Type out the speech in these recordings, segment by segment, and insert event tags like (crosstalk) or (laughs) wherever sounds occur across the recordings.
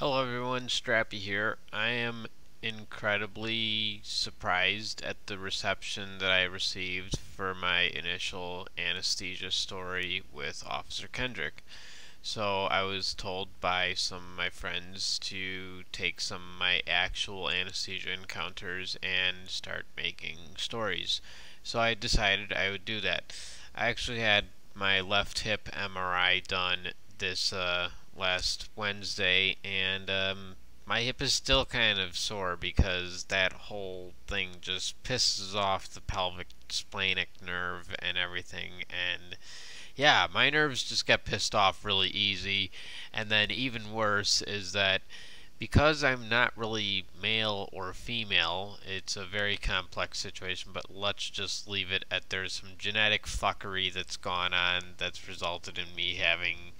Hello everyone, Strappy here. I am incredibly surprised at the reception that I received for my initial anesthesia story with Officer Kendrick. So I was told by some of my friends to take some of my actual anesthesia encounters and start making stories. So I decided I would do that. I actually had my left hip MRI done this uh, last Wednesday, and um, my hip is still kind of sore because that whole thing just pisses off the pelvic splanchnic nerve and everything. And yeah, my nerves just get pissed off really easy. And then even worse is that because I'm not really male or female, it's a very complex situation, but let's just leave it at there's some genetic fuckery that's gone on that's resulted in me having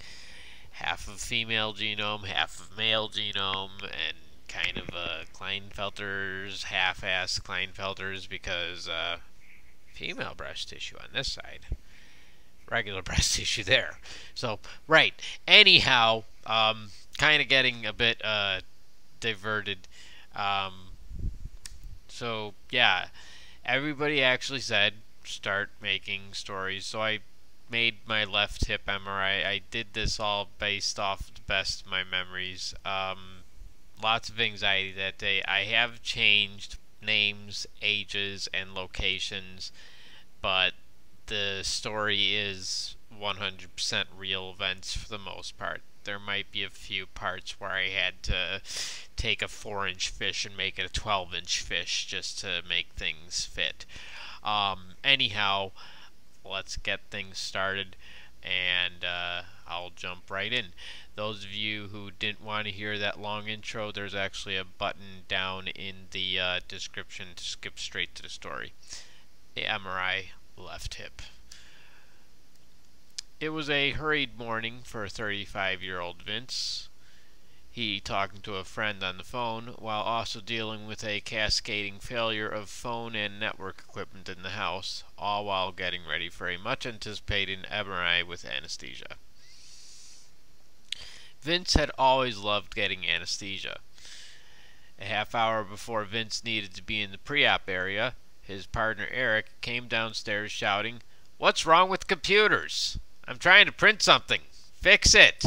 half of female genome, half of male genome, and kind of a Klinefelter's, half-ass Klinefelter's, because uh, female breast tissue on this side, regular (laughs) breast tissue there. So, right. Anyhow, um, kind of getting a bit uh, diverted. Um, so, yeah, everybody actually said start making stories. So I made my left hip MRI. I did this all based off the best of my memories. Um, lots of anxiety that day. I have changed names, ages, and locations, but the story is 100% real events for the most part. There might be a few parts where I had to take a 4 inch fish and make it a 12 inch fish just to make things fit. Um, anyhow, let's get things started and uh, I'll jump right in. Those of you who didn't want to hear that long intro, there's actually a button down in the uh, description to skip straight to the story. The MRI left hip. It was a hurried morning for 35 year old Vince he talking to a friend on the phone, while also dealing with a cascading failure of phone and network equipment in the house, all while getting ready for a much anticipated MRI with anesthesia. Vince had always loved getting anesthesia. A half hour before Vince needed to be in the pre op area, his partner Eric came downstairs shouting, What's wrong with computers? I'm trying to print something. Fix it!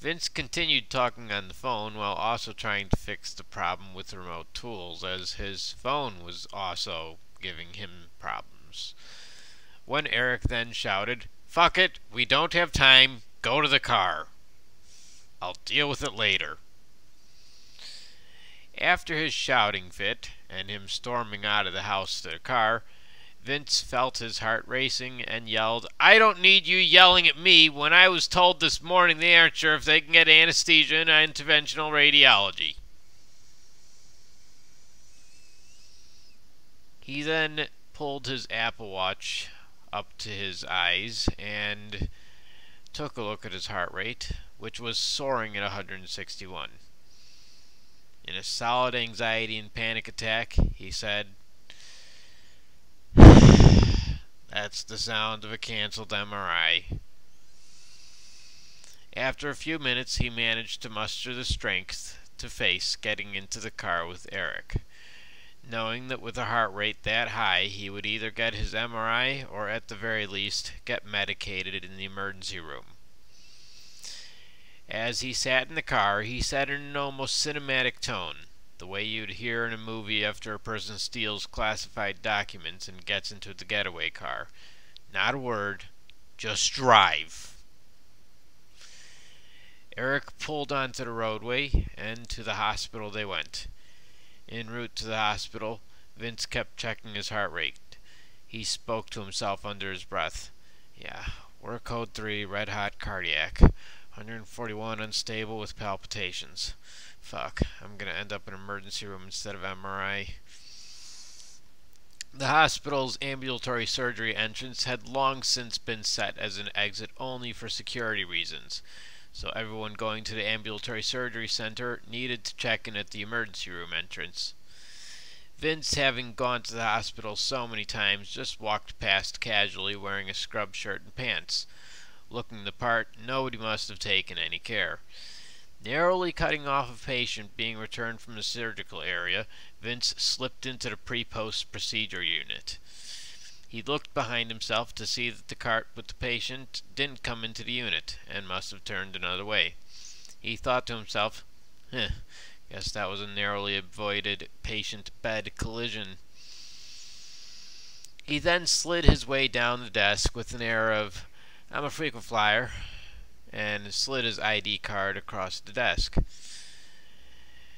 Vince continued talking on the phone while also trying to fix the problem with remote tools, as his phone was also giving him problems. When Eric then shouted, Fuck it, we don't have time, go to the car. I'll deal with it later. After his shouting fit, and him storming out of the house to the car, Vince felt his heart racing and yelled, I don't need you yelling at me when I was told this morning they aren't sure if they can get anesthesia and interventional radiology. He then pulled his Apple Watch up to his eyes and took a look at his heart rate, which was soaring at 161. In a solid anxiety and panic attack, he said, that's the sound of a canceled MRI. After a few minutes, he managed to muster the strength to face getting into the car with Eric, knowing that with a heart rate that high, he would either get his MRI or, at the very least, get medicated in the emergency room. As he sat in the car, he said in an almost cinematic tone, the way you'd hear in a movie after a person steals classified documents and gets into the getaway car. Not a word, just drive. Eric pulled onto the roadway, and to the hospital they went. En route to the hospital, Vince kept checking his heart rate. He spoke to himself under his breath. Yeah, we're code 3, red hot cardiac. 141 unstable with palpitations. Fuck, I'm gonna end up in emergency room instead of MRI. The hospital's ambulatory surgery entrance had long since been set as an exit only for security reasons, so everyone going to the ambulatory surgery center needed to check in at the emergency room entrance. Vince, having gone to the hospital so many times, just walked past casually wearing a scrub shirt and pants. Looking the part, nobody must have taken any care. Narrowly cutting off a patient being returned from the surgical area, Vince slipped into the pre-post procedure unit. He looked behind himself to see that the cart with the patient didn't come into the unit, and must have turned another way. He thought to himself, huh, guess that was a narrowly avoided patient bed collision. He then slid his way down the desk with an air of, I'm a frequent flyer, and slid his ID card across the desk.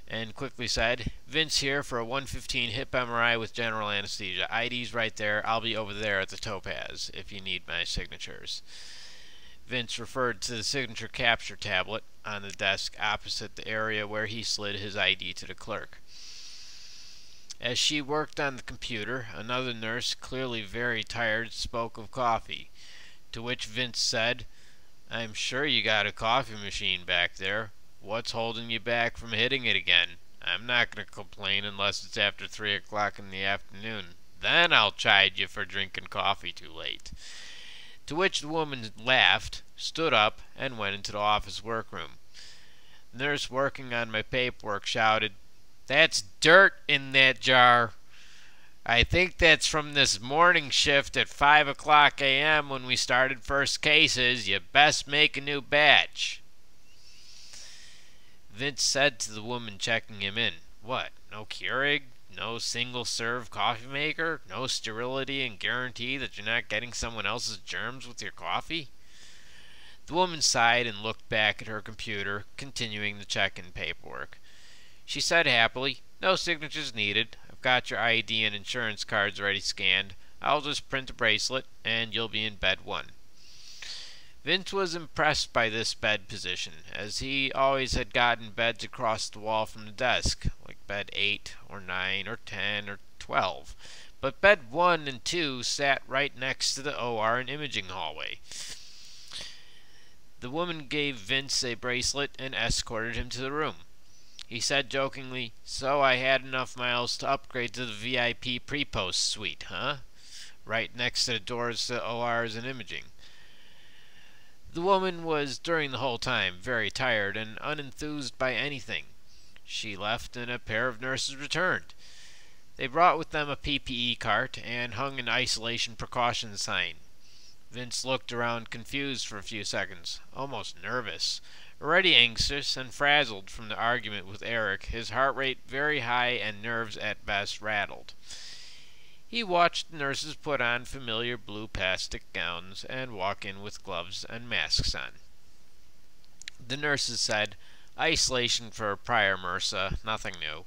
And quickly said, Vince here for a 115 hip MRI with general anesthesia. ID's right there. I'll be over there at the Topaz if you need my signatures. Vince referred to the signature capture tablet on the desk opposite the area where he slid his ID to the clerk. As she worked on the computer, another nurse, clearly very tired, spoke of coffee, to which Vince said, I'm sure you got a coffee machine back there. What's holding you back from hitting it again? I'm not going to complain unless it's after 3 o'clock in the afternoon. Then I'll chide you for drinking coffee too late. To which the woman laughed, stood up, and went into the office workroom. The nurse working on my paperwork shouted, That's dirt in that jar. I think that's from this morning shift at 5 o'clock a.m. when we started first cases. You best make a new batch. Vince said to the woman checking him in, What, no Keurig? No single serve coffee maker? No sterility and guarantee that you're not getting someone else's germs with your coffee? The woman sighed and looked back at her computer, continuing the check in paperwork. She said happily, No signatures needed. Got your ID and insurance cards already scanned. I'll just print a bracelet, and you'll be in bed one. Vince was impressed by this bed position, as he always had gotten beds across the wall from the desk, like bed 8 or 9 or 10 or 12. But bed 1 and 2 sat right next to the OR and imaging hallway. The woman gave Vince a bracelet and escorted him to the room. He said jokingly, So I had enough miles to upgrade to the VIP pre-post suite, huh? Right next to the doors to ORs and imaging. The woman was during the whole time very tired and unenthused by anything. She left and a pair of nurses returned. They brought with them a PPE cart and hung an isolation precaution sign. Vince looked around confused for a few seconds, almost nervous. Already anxious and frazzled from the argument with Eric, his heart rate very high and nerves at best rattled. He watched nurses put on familiar blue plastic gowns and walk in with gloves and masks on. The nurses said, Isolation for prior MRSA, nothing new.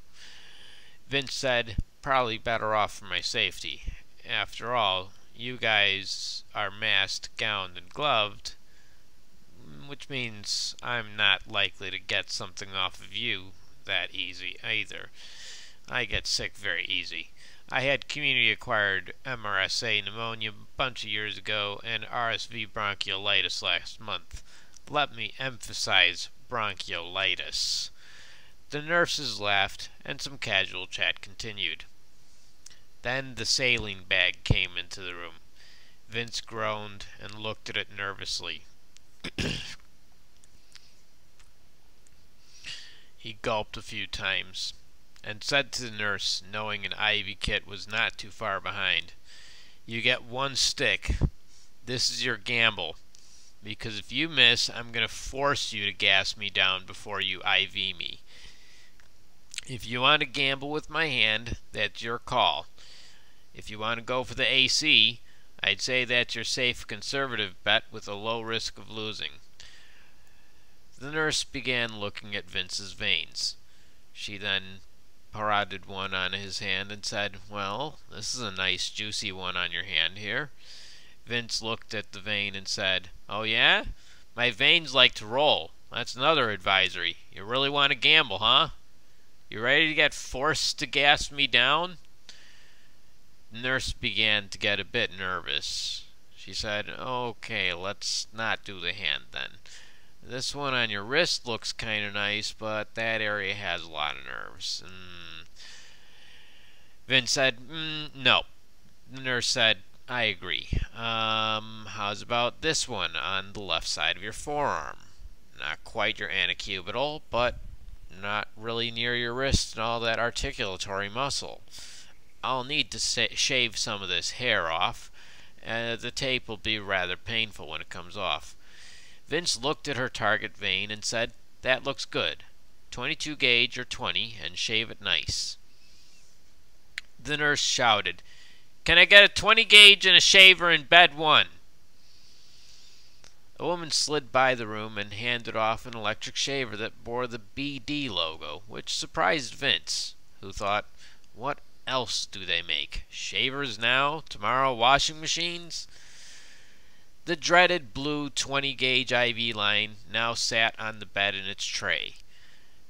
Vince said, Probably better off for my safety. After all, you guys are masked, gowned, and gloved, which means I'm not likely to get something off of you that easy either. I get sick very easy. I had community acquired MRSA pneumonia a bunch of years ago and RSV bronchiolitis last month. Let me emphasize bronchiolitis. The nurses laughed and some casual chat continued. Then the saline bag came into the room. Vince groaned and looked at it nervously. (clears throat) he gulped a few times and said to the nurse, knowing an IV kit was not too far behind, You get one stick. This is your gamble. Because if you miss, I'm going to force you to gas me down before you IV me. If you want to gamble with my hand, that's your call. If you want to go for the AC, I'd say that's your safe conservative bet with a low risk of losing. The nurse began looking at Vince's veins. She then prodded one on his hand and said, Well, this is a nice juicy one on your hand here. Vince looked at the vein and said, Oh yeah? My veins like to roll. That's another advisory. You really want to gamble, huh? You ready to get forced to gas me down? Nurse began to get a bit nervous. She said, Okay, let's not do the hand then. This one on your wrist looks kind of nice, but that area has a lot of nerves. Mm. Vince said, mm, no. The nurse said, I agree. Um, how's about this one on the left side of your forearm? Not quite your antecubital, but not really near your wrist and all that articulatory muscle. I'll need to shave some of this hair off. and the tape will be rather painful when it comes off. Vince looked at her target vein and said, That looks good. 22 gauge or 20, and shave it nice. The nurse shouted, Can I get a 20 gauge and a shaver in bed one? A woman slid by the room and handed off an electric shaver that bore the BD logo, which surprised Vince, who thought, What else do they make? Shavers now, tomorrow washing machines? The dreaded blue 20 gauge IV line now sat on the bed in its tray.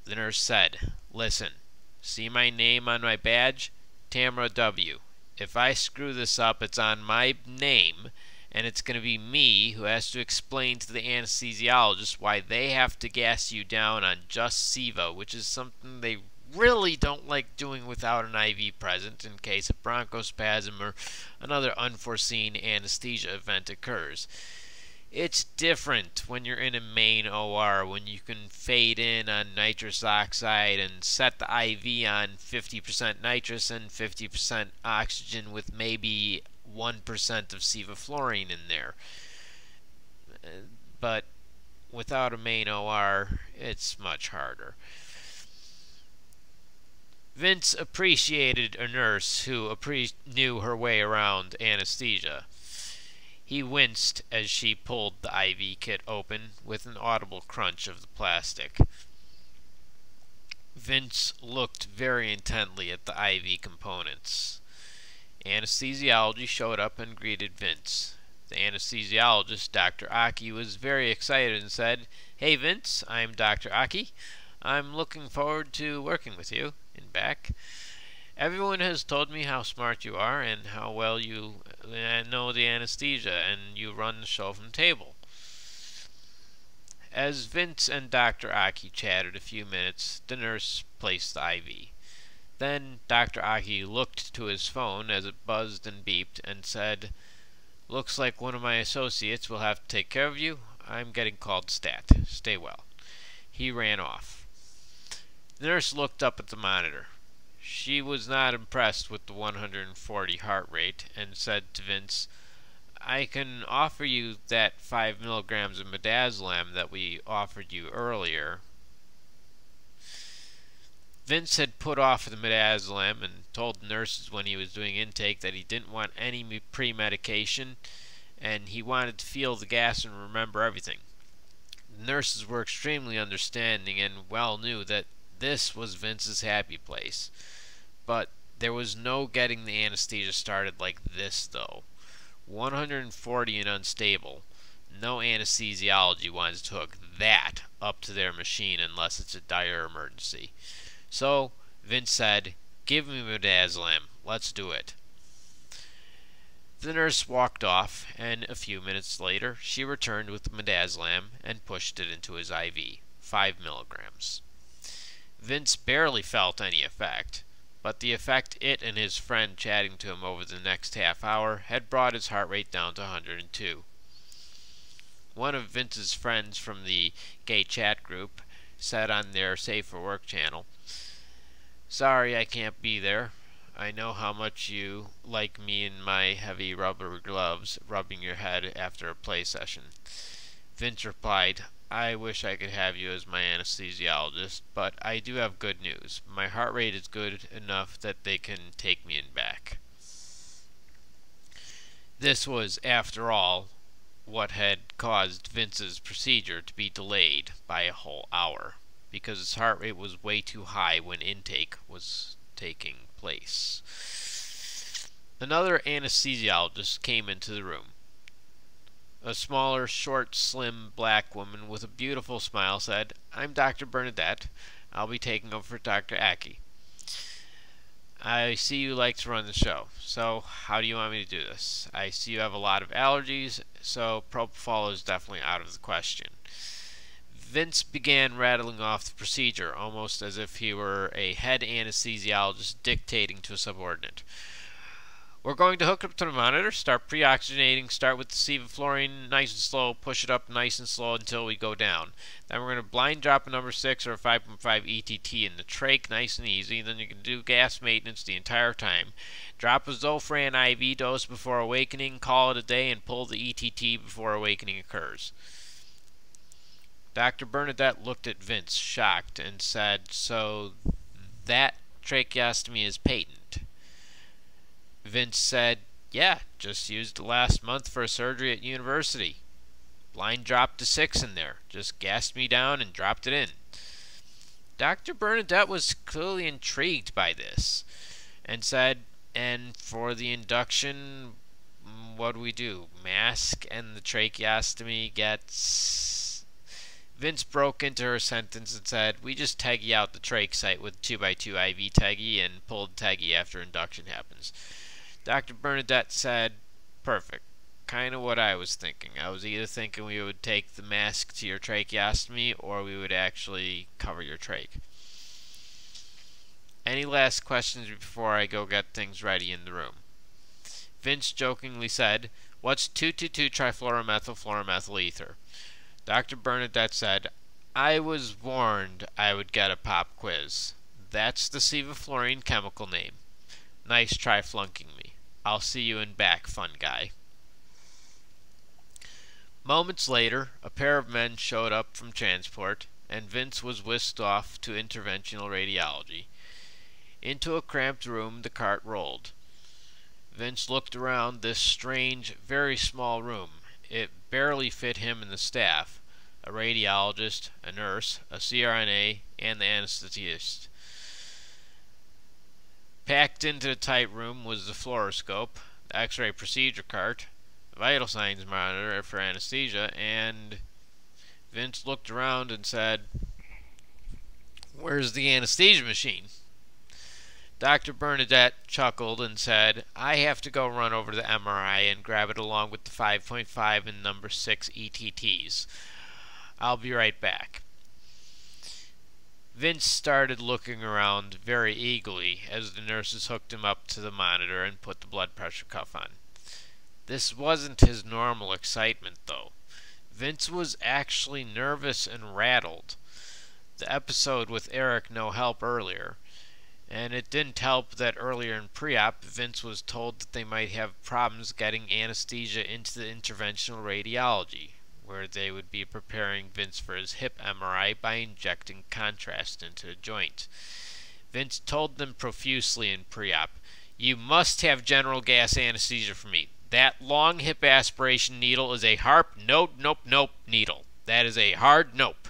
The nurse said, Listen, see my name on my badge? Tamara W. If I screw this up, it's on my name, and it's going to be me who has to explain to the anesthesiologist why they have to gas you down on just SIVA, which is something they really don't like doing without an IV present in case a bronchospasm or another unforeseen anesthesia event occurs. It's different when you're in a main OR when you can fade in on nitrous oxide and set the IV on 50% nitrous and 50% oxygen with maybe 1% of sevoflurane in there. But without a main OR, it's much harder. Vince appreciated a nurse who knew her way around anesthesia. He winced as she pulled the IV kit open with an audible crunch of the plastic. Vince looked very intently at the IV components. Anesthesiology showed up and greeted Vince. The anesthesiologist, Dr. Aki, was very excited and said, Hey Vince, I'm Dr. Aki. I'm looking forward to working with you back. Everyone has told me how smart you are and how well you know the anesthesia and you run the show from table. As Vince and Dr. Aki chatted a few minutes, the nurse placed the IV. Then Dr. Aki looked to his phone as it buzzed and beeped and said, Looks like one of my associates will have to take care of you. I'm getting called stat. Stay well. He ran off. Nurse looked up at the monitor. She was not impressed with the 140 heart rate and said to Vince, I can offer you that 5 milligrams of midazolam that we offered you earlier. Vince had put off the midazolam and told the nurses when he was doing intake that he didn't want any pre-medication and he wanted to feel the gas and remember everything. The nurses were extremely understanding and well knew that this was Vince's happy place. But there was no getting the anesthesia started like this, though. 140 and unstable. No anesthesiology wants to hook that up to their machine unless it's a dire emergency. So Vince said, Give me midazolam. Let's do it. The nurse walked off, and a few minutes later she returned with midazolam and pushed it into his IV, 5 milligrams. Vince barely felt any effect but the effect it and his friend chatting to him over the next half hour had brought his heart rate down to 102. One of Vince's friends from the gay chat group said on their Safe for Work channel, Sorry I can't be there. I know how much you like me in my heavy rubber gloves rubbing your head after a play session. Vince replied, I wish I could have you as my anesthesiologist, but I do have good news. My heart rate is good enough that they can take me in back. This was, after all, what had caused Vince's procedure to be delayed by a whole hour, because his heart rate was way too high when intake was taking place. Another anesthesiologist came into the room. A smaller, short, slim, black woman with a beautiful smile said, I'm Dr. Bernadette. I'll be taking over for Dr. Aki. I see you like to run the show. So, how do you want me to do this? I see you have a lot of allergies, so propofol is definitely out of the question. Vince began rattling off the procedure, almost as if he were a head anesthesiologist dictating to a subordinate. We're going to hook up to the monitor, start pre-oxygenating, start with the sevoflurane nice and slow, push it up nice and slow until we go down. Then we're going to blind drop a number 6 or a 5.5 ETT in the trach nice and easy. Then you can do gas maintenance the entire time. Drop a Zofran IV dose before awakening, call it a day, and pull the ETT before awakening occurs. Dr. Bernadette looked at Vince, shocked, and said, So that tracheostomy is patent. Vince said, Yeah, just used last month for a surgery at university. Blind dropped a six in there. Just gassed me down and dropped it in. Dr. Bernadette was clearly intrigued by this and said, And for the induction, mm, what do we do? Mask and the tracheostomy gets. Vince broke into her sentence and said, We just taggy out the trach site with 2x2 IV taggy and pull the teggy after induction happens. Dr. Bernadette said, perfect. Kind of what I was thinking. I was either thinking we would take the mask to your tracheostomy or we would actually cover your trach. Any last questions before I go get things ready in the room? Vince jokingly said, What's 222 trifluoromethylfluoromethyl ether? Dr. Bernadette said, I was warned I would get a pop quiz. That's the sevoflurane chemical name. Nice try flunking me. I'll see you in back, fun guy. Moments later, a pair of men showed up from transport, and Vince was whisked off to interventional radiology. Into a cramped room the cart rolled. Vince looked around this strange, very small room. It barely fit him and the staff a radiologist, a nurse, a CRNA, and the anesthetist. Packed into the tight room was the fluoroscope, the x-ray procedure cart, the vital signs monitor for anesthesia, and Vince looked around and said, Where's the anesthesia machine? Dr. Bernadette chuckled and said, I have to go run over to the MRI and grab it along with the 5.5 and number 6 ETTs. I'll be right back. Vince started looking around very eagerly as the nurses hooked him up to the monitor and put the blood pressure cuff on. This wasn't his normal excitement, though. Vince was actually nervous and rattled. The episode with Eric no help earlier, and it didn't help that earlier in pre-op, Vince was told that they might have problems getting anesthesia into the interventional radiology where they would be preparing Vince for his hip MRI by injecting contrast into the joint. Vince told them profusely in pre-op, You must have general gas anesthesia for me. That long hip aspiration needle is a harp nope nope nope needle. That is a hard nope.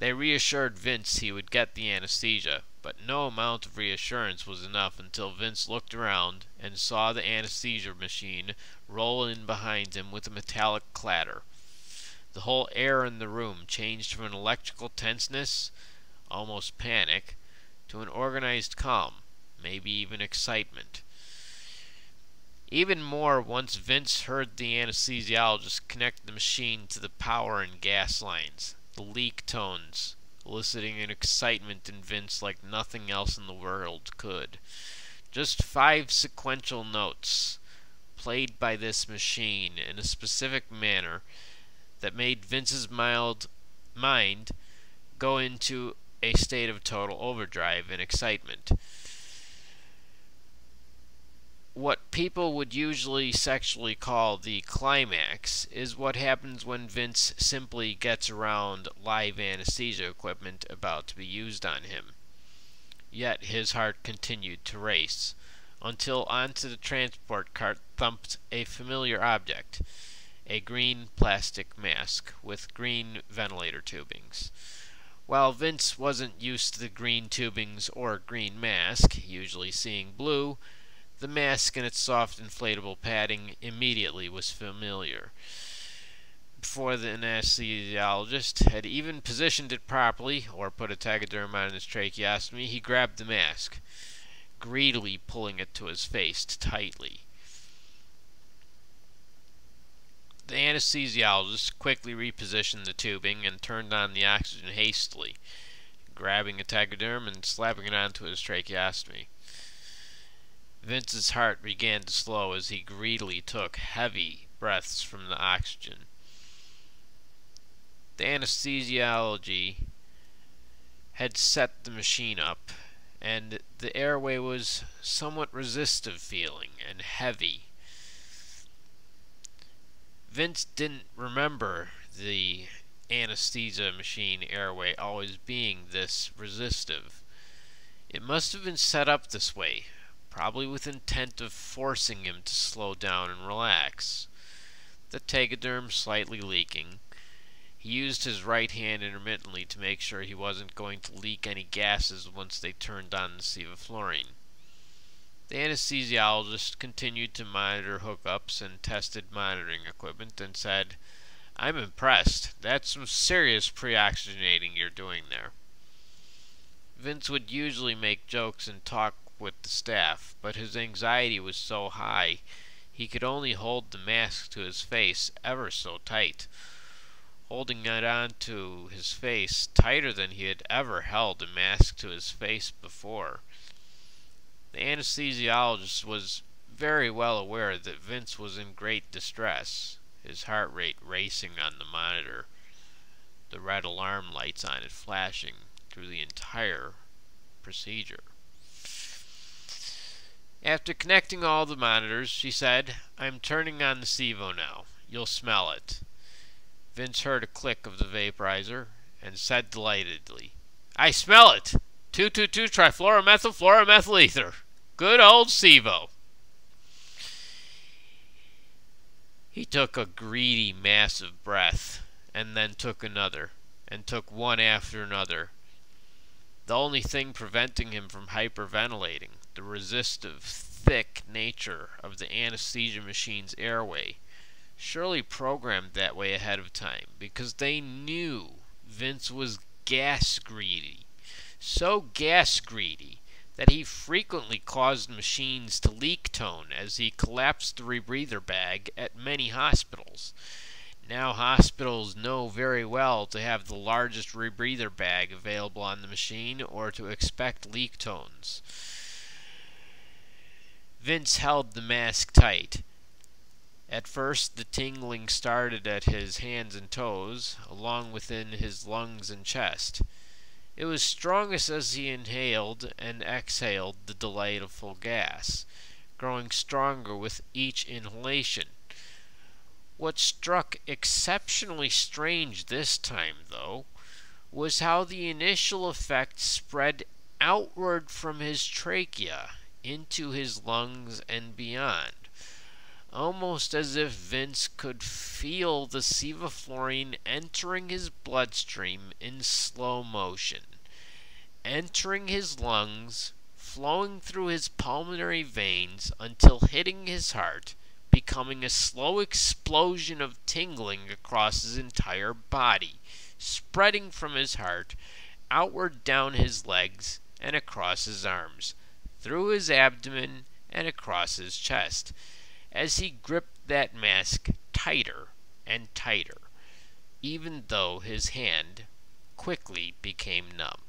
They reassured Vince he would get the anesthesia, but no amount of reassurance was enough until Vince looked around and saw the anesthesia machine roll in behind him with a metallic clatter. The whole air in the room changed from an electrical tenseness, almost panic, to an organized calm, maybe even excitement. Even more once Vince heard the anesthesiologist connect the machine to the power and gas lines, the leak tones, eliciting an excitement in Vince like nothing else in the world could. Just five sequential notes, played by this machine in a specific manner that made Vince's mild mind go into a state of total overdrive and excitement. What people would usually sexually call the climax is what happens when Vince simply gets around live anesthesia equipment about to be used on him. Yet his heart continued to race until onto the transport cart thumped a familiar object a green plastic mask with green ventilator tubings. While Vince wasn't used to the green tubings or green mask, usually seeing blue, the mask and its soft inflatable padding immediately was familiar. Before the anesthesiologist had even positioned it properly or put a tegaderm on his tracheostomy, he grabbed the mask greedily pulling it to his face tightly. The anesthesiologist quickly repositioned the tubing and turned on the oxygen hastily, grabbing a tegaderm and slapping it onto his tracheostomy. Vince's heart began to slow as he greedily took heavy breaths from the oxygen. The anesthesiology had set the machine up, and the airway was somewhat resistive feeling and heavy. Vince didn't remember the anesthesia machine airway always being this resistive. It must have been set up this way, probably with intent of forcing him to slow down and relax. The tegaderm slightly leaking. He used his right hand intermittently to make sure he wasn't going to leak any gases once they turned on the sevoflurane. The anesthesiologist continued to monitor hookups and tested monitoring equipment and said, I'm impressed. That's some serious pre-oxygenating you're doing there. Vince would usually make jokes and talk with the staff, but his anxiety was so high he could only hold the mask to his face ever so tight, holding it on to his face tighter than he had ever held a mask to his face before. The anesthesiologist was very well aware that Vince was in great distress, his heart rate racing on the monitor, the red alarm lights on it flashing through the entire procedure. After connecting all the monitors, she said, I'm turning on the Sevo now. You'll smell it. Vince heard a click of the vaporizer and said delightedly, I smell it! 222 trifluoromethyl fluoromethyl ether. Good old Sevo. He took a greedy, massive breath, and then took another, and took one after another. The only thing preventing him from hyperventilating the resistive, thick nature of the anesthesia machine's airway, surely programmed that way ahead of time, because they knew Vince was gas greedy. So gas greedy that he frequently caused machines to leak tone as he collapsed the rebreather bag at many hospitals. Now hospitals know very well to have the largest rebreather bag available on the machine or to expect leak tones. Vince held the mask tight. At first, the tingling started at his hands and toes, along within his lungs and chest. It was strongest as he inhaled and exhaled the delightful gas, growing stronger with each inhalation. What struck exceptionally strange this time, though, was how the initial effect spread outward from his trachea into his lungs and beyond, almost as if Vince could feel the sevoflurane entering his bloodstream in slow motion, entering his lungs, flowing through his pulmonary veins until hitting his heart, becoming a slow explosion of tingling across his entire body, spreading from his heart outward down his legs and across his arms through his abdomen and across his chest as he gripped that mask tighter and tighter, even though his hand quickly became numb.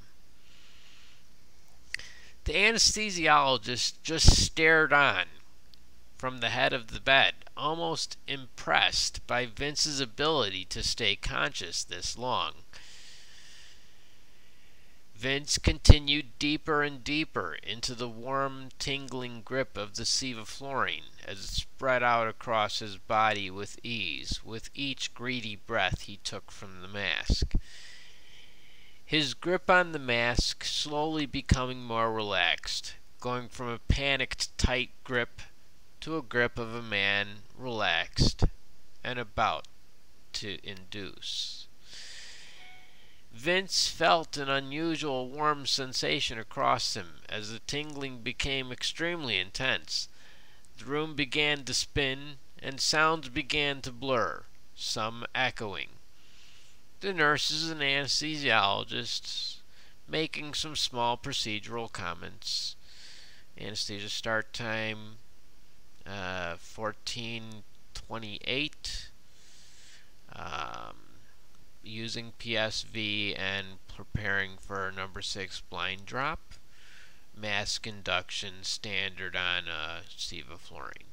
The anesthesiologist just stared on from the head of the bed, almost impressed by Vince's ability to stay conscious this long. Vince continued deeper and deeper into the warm, tingling grip of the sevoflurane as it spread out across his body with ease with each greedy breath he took from the mask. His grip on the mask slowly becoming more relaxed, going from a panicked tight grip to a grip of a man relaxed and about to induce. Vince felt an unusual warm sensation across him as the tingling became extremely intense. The room began to spin, and sounds began to blur, some echoing. The nurses and anesthesiologists making some small procedural comments. Anesthesia start time uh, 1428. Um, using PSV and preparing for number 6 blind drop. mask induction standard on uh, sevoflurane.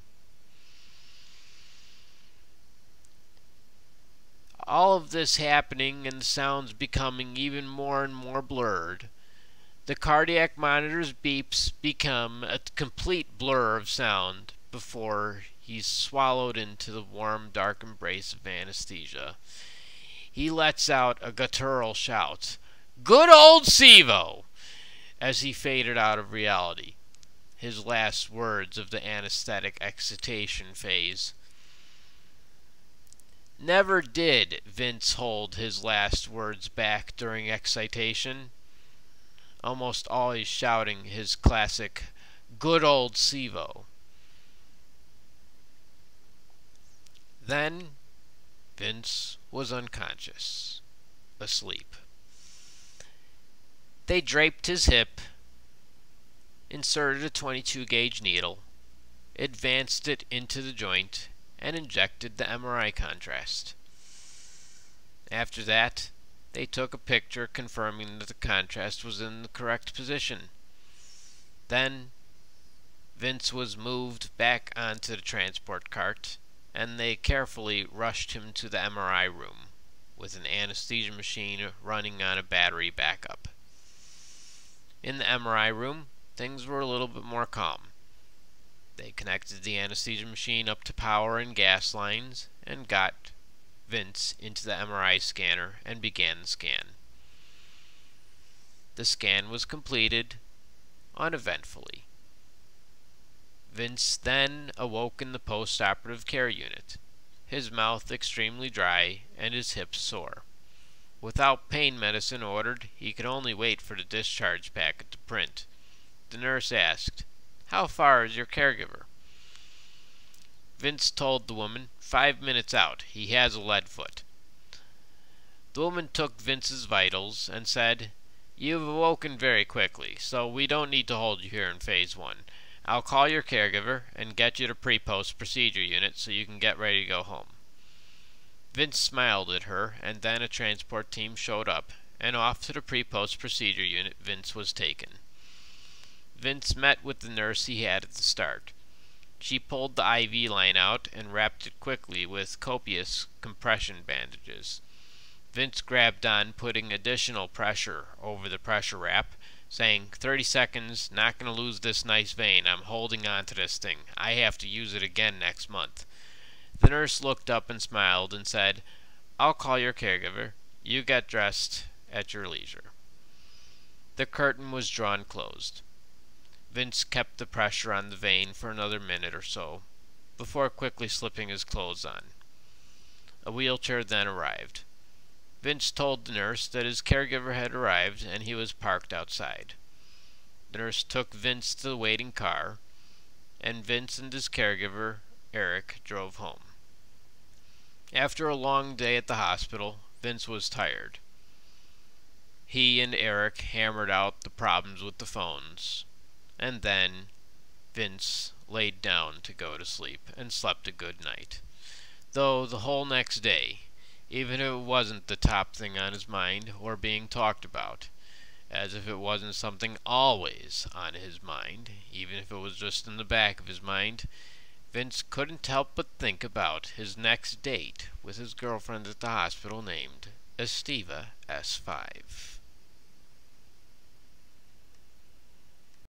All of this happening and sounds becoming even more and more blurred. The cardiac monitor's beeps become a complete blur of sound before he's swallowed into the warm, dark embrace of anesthesia. He lets out a guttural shout, Good old Sevo! as he faded out of reality. His last words of the anesthetic excitation phase. Never did Vince hold his last words back during excitation, almost always shouting his classic, good old Sevo. Then Vince was unconscious, asleep. They draped his hip, inserted a 22 gauge needle, advanced it into the joint, and injected the MRI contrast. After that, they took a picture confirming that the contrast was in the correct position. Then, Vince was moved back onto the transport cart, and they carefully rushed him to the MRI room with an anesthesia machine running on a battery backup. In the MRI room, things were a little bit more calm. They connected the anesthesia machine up to power and gas lines and got Vince into the MRI scanner and began the scan. The scan was completed uneventfully. Vince then awoke in the post-operative care unit, his mouth extremely dry and his hips sore. Without pain medicine ordered, he could only wait for the discharge packet to print. The nurse asked, How far is your caregiver? Vince told the woman, Five minutes out. He has a lead foot. The woman took Vince's vitals and said, You've awoken very quickly, so we don't need to hold you here in phase one. I'll call your caregiver and get you to pre-post procedure unit so you can get ready to go home. Vince smiled at her, and then a transport team showed up, and off to the pre-post procedure unit Vince was taken. Vince met with the nurse he had at the start. She pulled the IV line out and wrapped it quickly with copious compression bandages. Vince grabbed on, putting additional pressure over the pressure wrap, saying, 30 seconds, not going to lose this nice vein. I'm holding on to this thing. I have to use it again next month. The nurse looked up and smiled and said, I'll call your caregiver. You get dressed at your leisure. The curtain was drawn closed. Vince kept the pressure on the vein for another minute or so, before quickly slipping his clothes on. A wheelchair then arrived. Vince told the nurse that his caregiver had arrived and he was parked outside. The nurse took Vince to the waiting car, and Vince and his caregiver, Eric, drove home. After a long day at the hospital, Vince was tired. He and Eric hammered out the problems with the phones, and then Vince laid down to go to sleep and slept a good night. Though the whole next day even if it wasn't the top thing on his mind or being talked about, as if it wasn't something always on his mind, even if it was just in the back of his mind. Vince couldn't help but think about his next date with his girlfriend at the hospital named Aestiva S5.